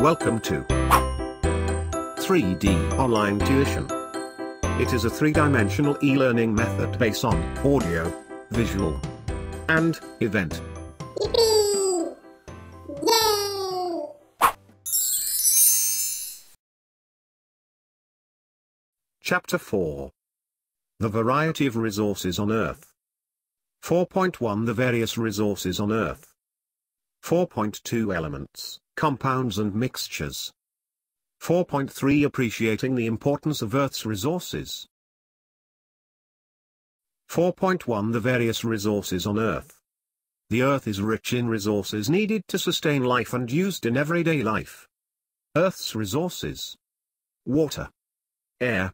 Welcome to 3D Online Tuition. It is a three-dimensional e-learning method based on audio, visual, and event. Chapter 4 The Variety of Resources on Earth. 4.1 The Various Resources on Earth. 4.2 Elements, Compounds and Mixtures. 4.3 Appreciating the Importance of Earth's Resources. 4.1 The Various Resources on Earth. The Earth is rich in resources needed to sustain life and used in everyday life. Earth's resources. Water. Air.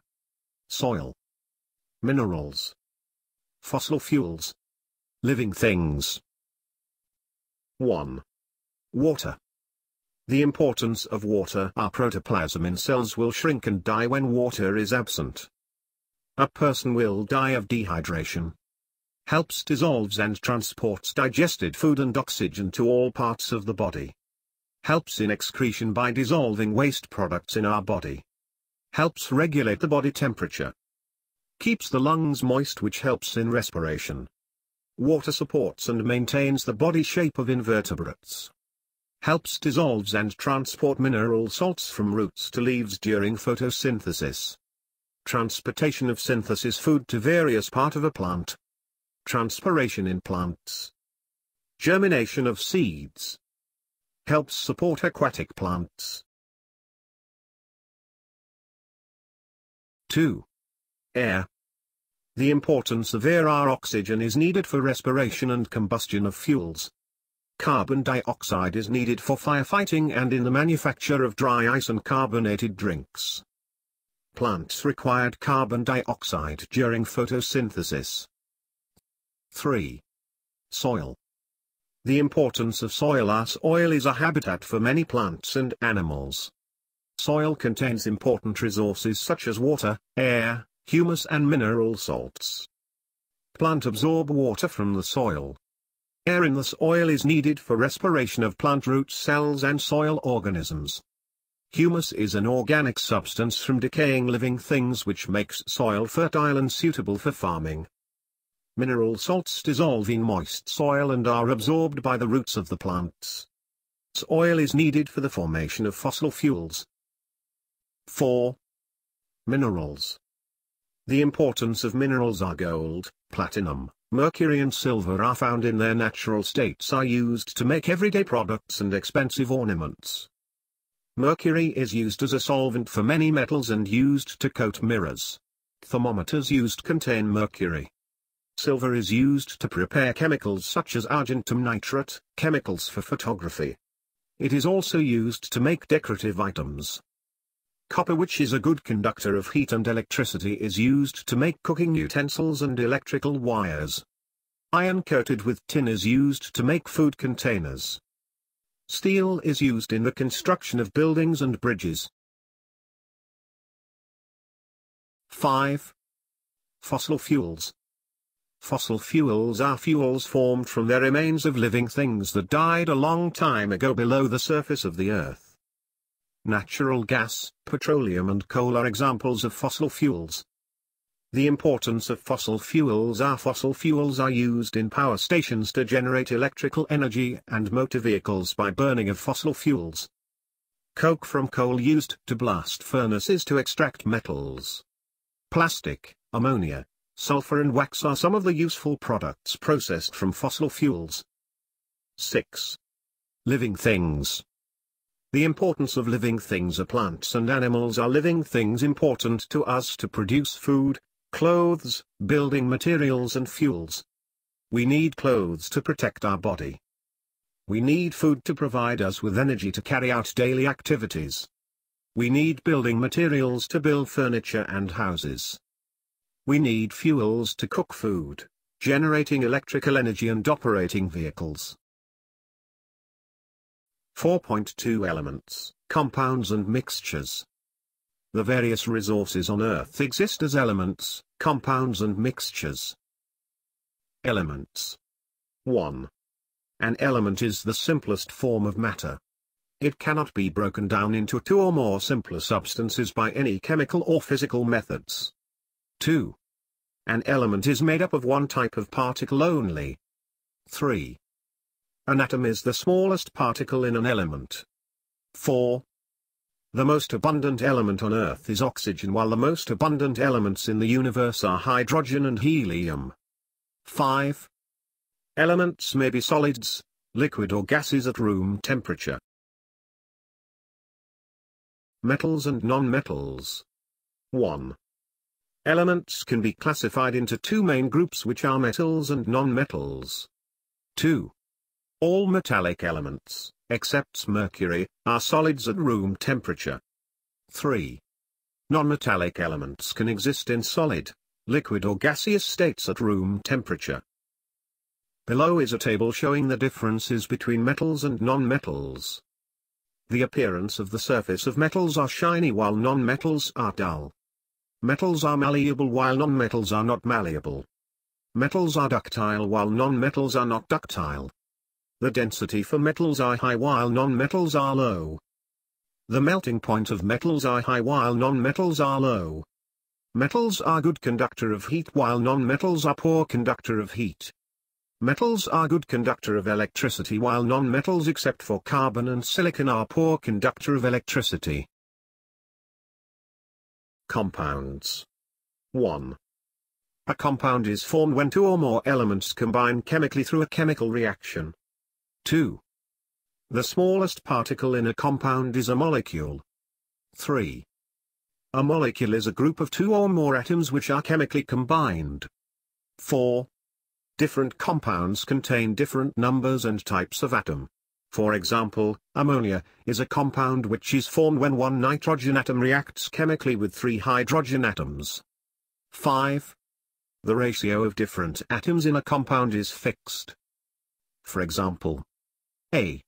Soil. Minerals. Fossil fuels. Living things. 1. Water. The importance of water Our protoplasm in cells will shrink and die when water is absent. A person will die of dehydration. Helps dissolves and transports digested food and oxygen to all parts of the body. Helps in excretion by dissolving waste products in our body. Helps regulate the body temperature. Keeps the lungs moist which helps in respiration. Water supports and maintains the body shape of invertebrates. Helps dissolves and transport mineral salts from roots to leaves during photosynthesis. Transportation of synthesis food to various part of a plant. Transpiration in plants. Germination of seeds. Helps support aquatic plants. 2. Air. The importance of air Our oxygen is needed for respiration and combustion of fuels. Carbon dioxide is needed for firefighting and in the manufacture of dry ice and carbonated drinks. Plants required carbon dioxide during photosynthesis. 3. Soil. The importance of soil as soil is a habitat for many plants and animals. Soil contains important resources such as water, air, humus and mineral salts. Plant absorb water from the soil. Air in the soil is needed for respiration of plant root cells and soil organisms. Humus is an organic substance from decaying living things which makes soil fertile and suitable for farming. Mineral salts dissolve in moist soil and are absorbed by the roots of the plants. Soil is needed for the formation of fossil fuels. 4. Minerals. The importance of minerals are gold, platinum, mercury and silver are found in their natural states are used to make everyday products and expensive ornaments. Mercury is used as a solvent for many metals and used to coat mirrors. Thermometers used contain mercury. Silver is used to prepare chemicals such as argentum nitrate, chemicals for photography. It is also used to make decorative items. Copper which is a good conductor of heat and electricity is used to make cooking utensils and electrical wires. Iron coated with tin is used to make food containers. Steel is used in the construction of buildings and bridges. 5. Fossil fuels. Fossil fuels are fuels formed from the remains of living things that died a long time ago below the surface of the earth. Natural gas, petroleum and coal are examples of fossil fuels. The importance of fossil fuels are fossil fuels are used in power stations to generate electrical energy and motor vehicles by burning of fossil fuels. Coke from coal used to blast furnaces to extract metals. Plastic, ammonia, sulfur and wax are some of the useful products processed from fossil fuels. 6. Living things. The importance of living things are plants and animals are living things important to us to produce food, clothes, building materials and fuels. We need clothes to protect our body. We need food to provide us with energy to carry out daily activities. We need building materials to build furniture and houses. We need fuels to cook food, generating electrical energy and operating vehicles. 4.2 Elements, Compounds and Mixtures The various resources on Earth exist as elements, compounds and mixtures. Elements 1. An element is the simplest form of matter. It cannot be broken down into two or more simpler substances by any chemical or physical methods. 2. An element is made up of one type of particle only. 3. An atom is the smallest particle in an element. 4. The most abundant element on Earth is oxygen while the most abundant elements in the universe are hydrogen and helium. 5. Elements may be solids, liquid or gases at room temperature. Metals and non-metals. 1. Elements can be classified into two main groups which are metals and non-metals. 2. All metallic elements, except mercury, are solids at room temperature. 3. Non-metallic elements can exist in solid, liquid or gaseous states at room temperature. Below is a table showing the differences between metals and non-metals. The appearance of the surface of metals are shiny while non-metals are dull. Metals are malleable while non-metals are not malleable. Metals are ductile while non-metals are not ductile. The density for metals are high while non-metals are low. The melting point of metals are high while non-metals are low. Metals are good conductor of heat while non-metals are poor conductor of heat. Metals are good conductor of electricity while non-metals except for carbon and silicon are poor conductor of electricity. Compounds 1. A compound is formed when two or more elements combine chemically through a chemical reaction. 2. The smallest particle in a compound is a molecule. 3. A molecule is a group of two or more atoms which are chemically combined. 4. Different compounds contain different numbers and types of atom. For example, ammonia is a compound which is formed when one nitrogen atom reacts chemically with three hydrogen atoms. 5. The ratio of different atoms in a compound is fixed. For example, a.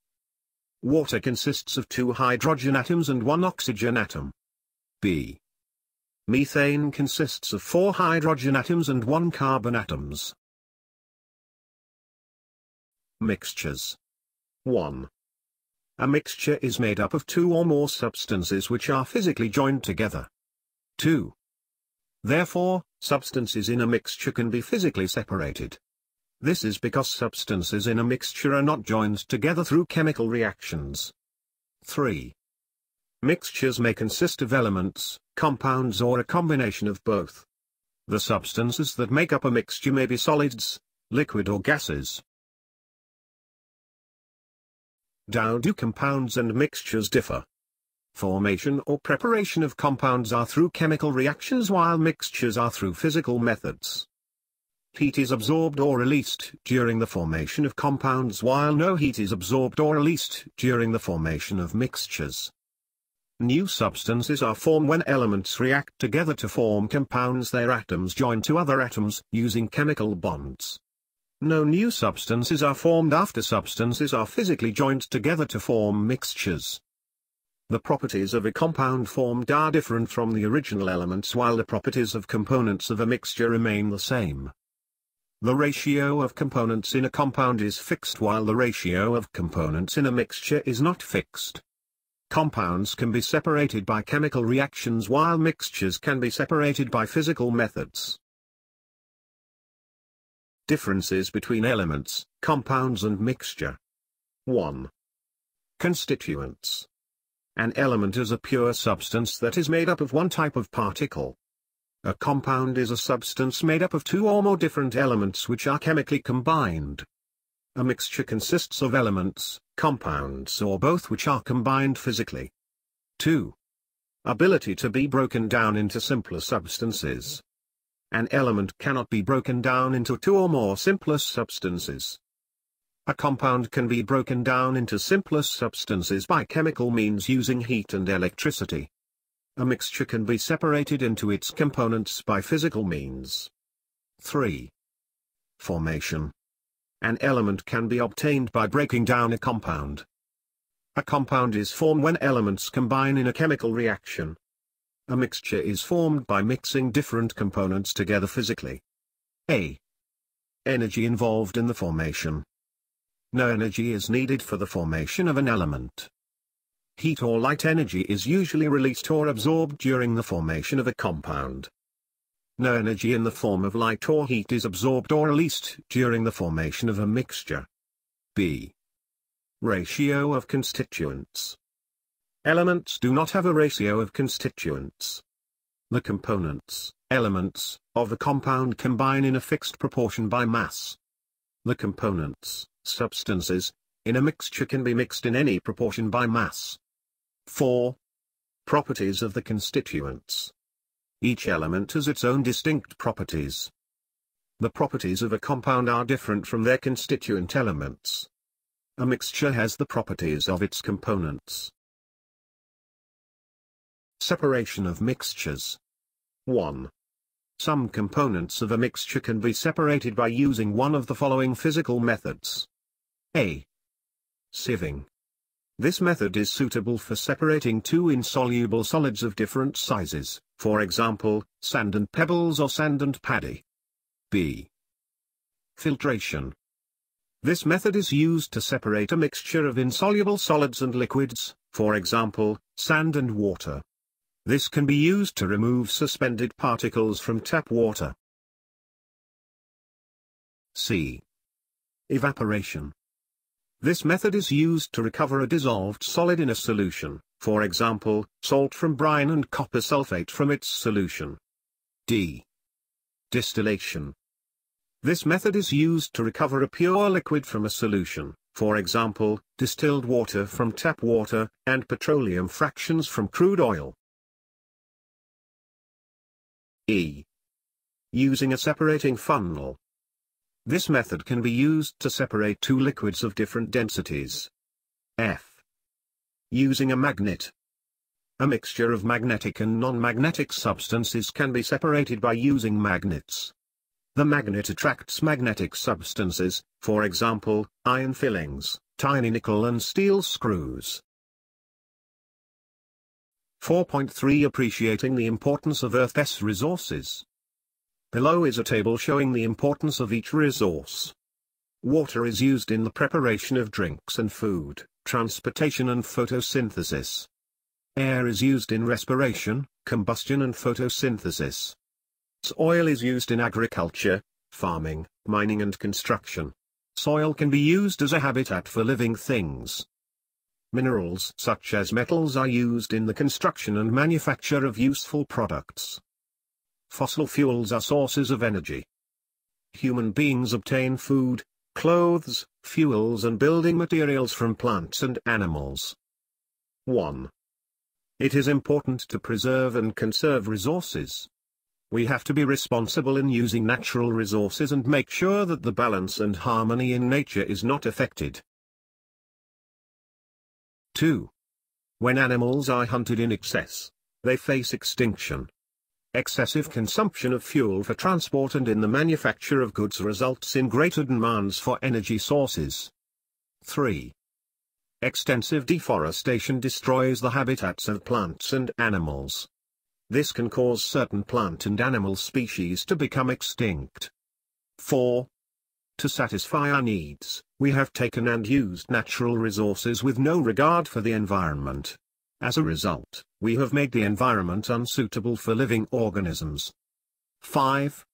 Water consists of two hydrogen atoms and one oxygen atom. B. Methane consists of four hydrogen atoms and one carbon atoms. Mixtures 1. A mixture is made up of two or more substances which are physically joined together. 2. Therefore, substances in a mixture can be physically separated. This is because substances in a mixture are not joined together through chemical reactions. 3. Mixtures may consist of elements, compounds or a combination of both. The substances that make up a mixture may be solids, liquid or gases. How do compounds and mixtures differ? Formation or preparation of compounds are through chemical reactions while mixtures are through physical methods. Heat is absorbed or released during the formation of compounds while no heat is absorbed or released during the formation of mixtures. New substances are formed when elements react together to form compounds their atoms join to other atoms using chemical bonds. No new substances are formed after substances are physically joined together to form mixtures. The properties of a compound formed are different from the original elements while the properties of components of a mixture remain the same. The ratio of components in a compound is fixed while the ratio of components in a mixture is not fixed. Compounds can be separated by chemical reactions while mixtures can be separated by physical methods. Differences between elements, compounds and mixture. 1. Constituents. An element is a pure substance that is made up of one type of particle. A compound is a substance made up of two or more different elements which are chemically combined. A mixture consists of elements, compounds or both which are combined physically. 2. Ability to be broken down into simpler substances. An element cannot be broken down into two or more simpler substances. A compound can be broken down into simpler substances by chemical means using heat and electricity. A mixture can be separated into its components by physical means. 3. Formation. An element can be obtained by breaking down a compound. A compound is formed when elements combine in a chemical reaction. A mixture is formed by mixing different components together physically. A. Energy involved in the formation. No energy is needed for the formation of an element. Heat or light energy is usually released or absorbed during the formation of a compound. No energy in the form of light or heat is absorbed or released during the formation of a mixture. B. Ratio of constituents. Elements do not have a ratio of constituents. The components, elements, of a compound combine in a fixed proportion by mass. The components, substances, in a mixture can be mixed in any proportion by mass. 4. Properties of the constituents. Each element has its own distinct properties. The properties of a compound are different from their constituent elements. A mixture has the properties of its components. Separation of mixtures. 1. Some components of a mixture can be separated by using one of the following physical methods. A. Sieving. This method is suitable for separating two insoluble solids of different sizes, for example, sand and pebbles or sand and paddy. B. Filtration. This method is used to separate a mixture of insoluble solids and liquids, for example, sand and water. This can be used to remove suspended particles from tap water. C. Evaporation. This method is used to recover a dissolved solid in a solution, for example, salt from brine and copper sulfate from its solution. D. Distillation. This method is used to recover a pure liquid from a solution, for example, distilled water from tap water, and petroleum fractions from crude oil. E. Using a separating funnel. This method can be used to separate two liquids of different densities. F. Using a magnet. A mixture of magnetic and non-magnetic substances can be separated by using magnets. The magnet attracts magnetic substances, for example, iron fillings, tiny nickel and steel screws. 4.3 Appreciating the importance of Earth's resources. Below is a table showing the importance of each resource. Water is used in the preparation of drinks and food, transportation and photosynthesis. Air is used in respiration, combustion and photosynthesis. Oil is used in agriculture, farming, mining and construction. Soil can be used as a habitat for living things. Minerals such as metals are used in the construction and manufacture of useful products. Fossil fuels are sources of energy. Human beings obtain food, clothes, fuels and building materials from plants and animals. 1. It is important to preserve and conserve resources. We have to be responsible in using natural resources and make sure that the balance and harmony in nature is not affected. 2. When animals are hunted in excess, they face extinction. Excessive consumption of fuel for transport and in the manufacture of goods results in greater demands for energy sources. 3. Extensive deforestation destroys the habitats of plants and animals. This can cause certain plant and animal species to become extinct. 4. To satisfy our needs, we have taken and used natural resources with no regard for the environment. As a result, we have made the environment unsuitable for living organisms. 5.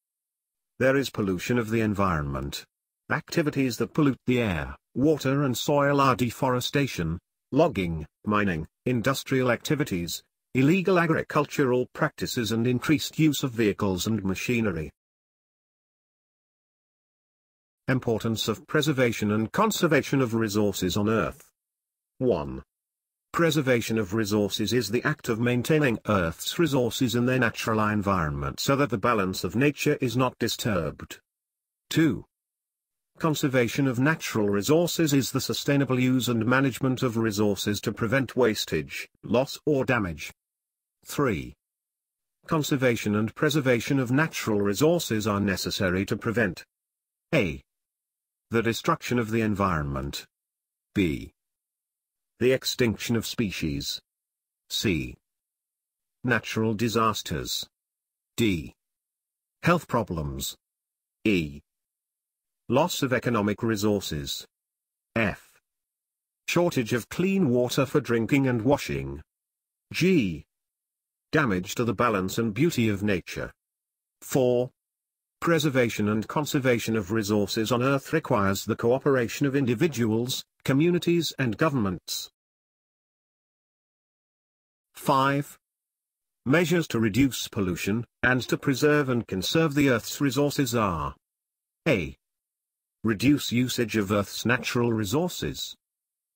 There is pollution of the environment. Activities that pollute the air, water and soil are deforestation, logging, mining, industrial activities, illegal agricultural practices and increased use of vehicles and machinery. Importance of preservation and conservation of resources on Earth. 1. Preservation of resources is the act of maintaining Earth's resources in their natural environment so that the balance of nature is not disturbed. 2. Conservation of natural resources is the sustainable use and management of resources to prevent wastage, loss or damage. 3. Conservation and preservation of natural resources are necessary to prevent a. The destruction of the environment. B. The extinction of species. C. Natural disasters. D. Health problems. E. Loss of economic resources. F. Shortage of clean water for drinking and washing. G. Damage to the balance and beauty of nature. 4. Preservation and conservation of resources on Earth requires the cooperation of individuals, communities and governments. 5. Measures to reduce pollution, and to preserve and conserve the Earth's resources are A. Reduce usage of Earth's natural resources.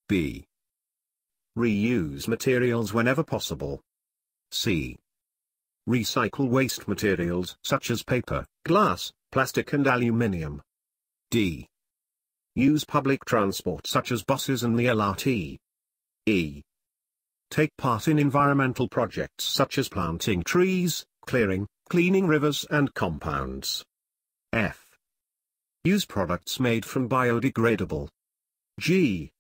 B. Reuse materials whenever possible. C. Recycle waste materials such as paper, glass, plastic and aluminium. D. Use public transport such as buses and the LRT. E. Take part in environmental projects such as planting trees, clearing, cleaning rivers and compounds. F. Use products made from biodegradable. G.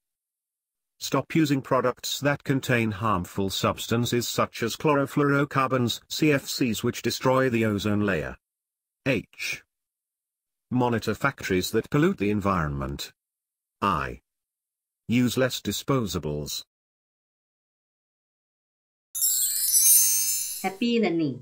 Stop using products that contain harmful substances such as chlorofluorocarbons CFCs which destroy the ozone layer. H. Monitor factories that pollute the environment. I. Use less disposables. Happy Learning